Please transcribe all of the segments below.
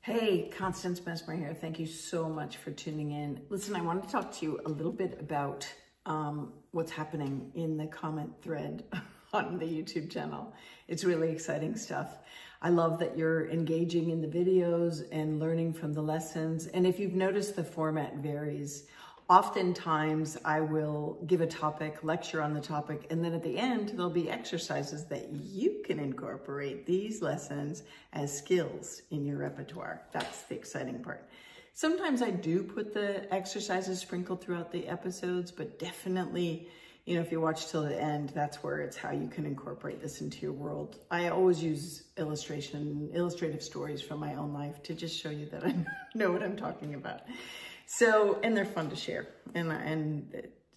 Hey, Constance Messmer here. Thank you so much for tuning in. Listen, I want to talk to you a little bit about um, what's happening in the comment thread on the YouTube channel. It's really exciting stuff. I love that you're engaging in the videos and learning from the lessons. And if you've noticed, the format varies. Oftentimes, I will give a topic, lecture on the topic, and then at the end, there'll be exercises that you can incorporate these lessons as skills in your repertoire. That's the exciting part. Sometimes I do put the exercises sprinkled throughout the episodes, but definitely, you know, if you watch till the end, that's where it's how you can incorporate this into your world. I always use illustration, illustrative stories from my own life to just show you that I know what I'm talking about. So, and they're fun to share. And, and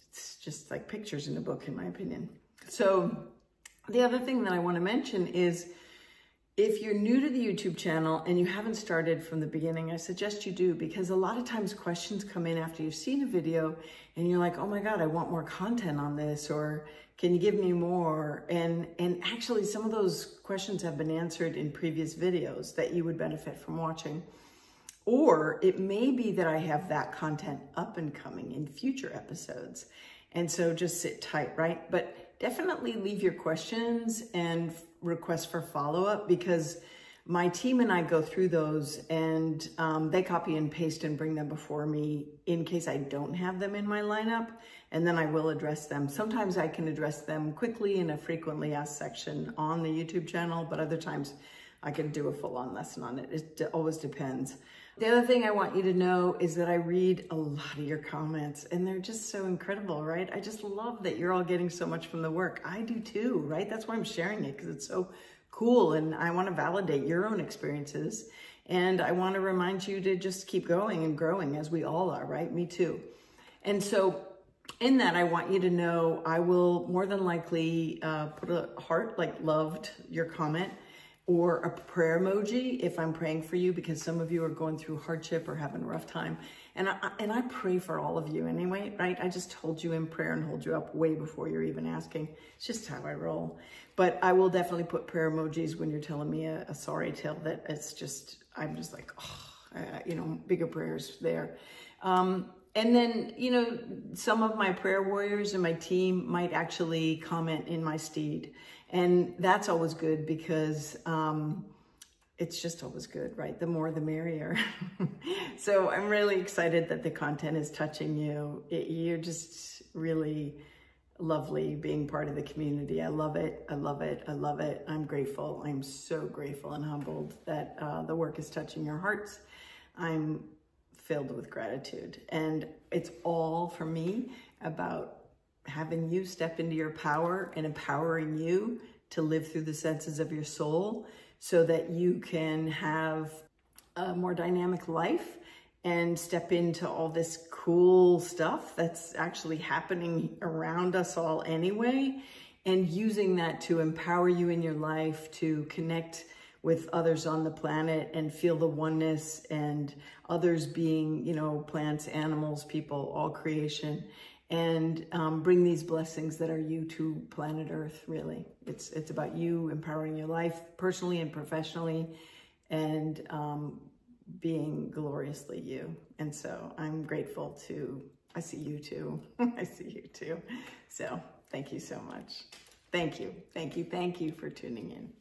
it's just like pictures in a book, in my opinion. So the other thing that I want to mention is if you're new to the YouTube channel and you haven't started from the beginning, I suggest you do because a lot of times questions come in after you've seen a video and you're like, oh my God, I want more content on this or can you give me more? And, and actually some of those questions have been answered in previous videos that you would benefit from watching. Or it may be that I have that content up and coming in future episodes. And so just sit tight, right? But definitely leave your questions and requests for follow-up because my team and I go through those and um, they copy and paste and bring them before me in case I don't have them in my lineup. And then I will address them. Sometimes I can address them quickly in a frequently asked section on the YouTube channel, but other times I can do a full-on lesson on it. It always depends. The other thing I want you to know is that I read a lot of your comments and they're just so incredible, right? I just love that you're all getting so much from the work. I do too, right? That's why I'm sharing it because it's so cool and I want to validate your own experiences. And I want to remind you to just keep going and growing as we all are, right? Me too. And so in that, I want you to know I will more than likely uh, put a heart, like loved your comment or a prayer emoji if I'm praying for you because some of you are going through hardship or having a rough time. And I, and I pray for all of you anyway, right? I just hold you in prayer and hold you up way before you're even asking. It's just how I roll. But I will definitely put prayer emojis when you're telling me a, a sorry tale that it's just, I'm just like, oh, uh, you know, bigger prayers there. Um, and then, you know, some of my prayer warriors and my team might actually comment in my steed. And that's always good because um, it's just always good, right? The more, the merrier. so I'm really excited that the content is touching you. It, you're just really lovely being part of the community. I love it. I love it. I love it. I'm grateful. I'm so grateful and humbled that uh, the work is touching your hearts. I'm filled with gratitude. And it's all for me about having you step into your power and empowering you to live through the senses of your soul so that you can have a more dynamic life and step into all this cool stuff that's actually happening around us all anyway and using that to empower you in your life to connect with others on the planet and feel the oneness and others being, you know, plants, animals, people, all creation and um, bring these blessings that are you to planet Earth, really. It's, it's about you empowering your life personally and professionally and um, being gloriously you. And so I'm grateful to, I see you too. I see you too. So thank you so much. Thank you. Thank you. Thank you for tuning in.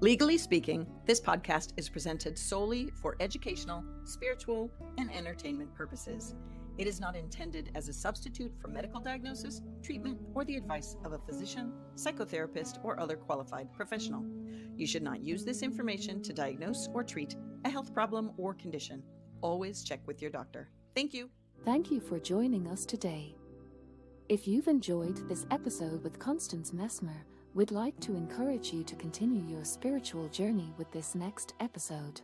Legally speaking, this podcast is presented solely for educational, spiritual, and entertainment purposes. It is not intended as a substitute for medical diagnosis, treatment, or the advice of a physician, psychotherapist, or other qualified professional. You should not use this information to diagnose or treat a health problem or condition. Always check with your doctor. Thank you. Thank you for joining us today. If you've enjoyed this episode with Constance Messmer, we'd like to encourage you to continue your spiritual journey with this next episode.